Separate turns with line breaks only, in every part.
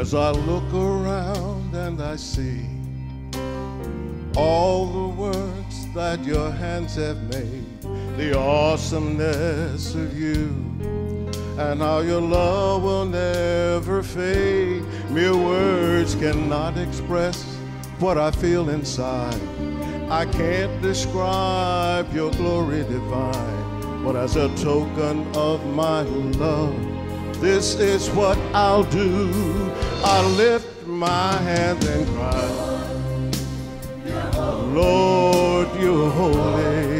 As I look around and I see all the works that your hands have made, the awesomeness of you, and how your love will never fade. Mere words cannot express what I feel inside. I can't describe your glory divine, but as a token of my love, this is what I'll do. I lift my hands and cry, Lord, you're holy.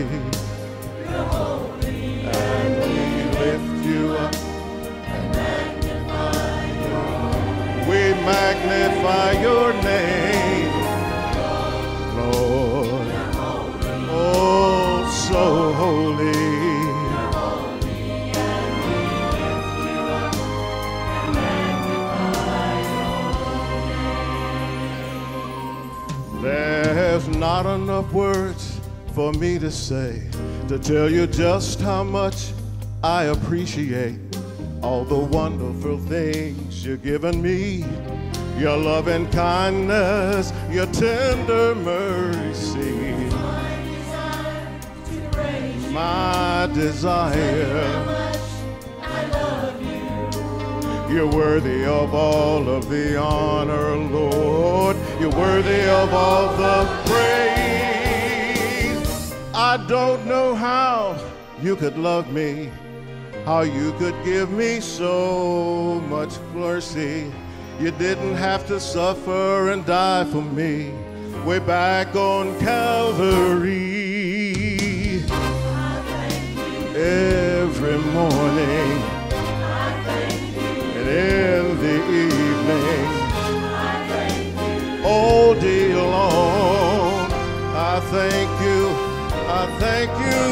There's not enough words for me to say to tell you just how much I appreciate all the wonderful things you've given me. Your love and kindness, your tender mercy. My desire. You're worthy of all of the honor, Lord. You're worthy of all the praise. I don't know how you could love me, how you could give me so much mercy. You didn't have to suffer and die for me. Way back on Calvary. Every morning I thank you, I thank you.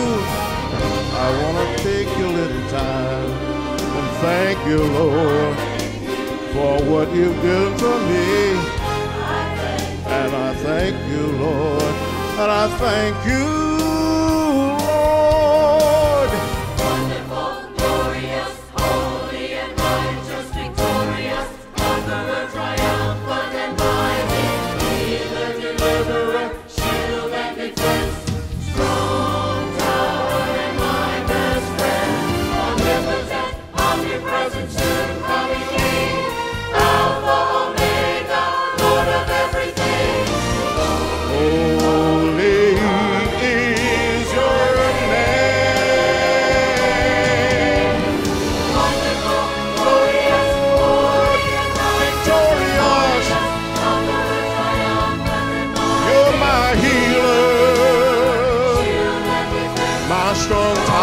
I want to take a little time and thank you, Lord, for what you've done for me. And I thank you, Lord, and I thank you, my strong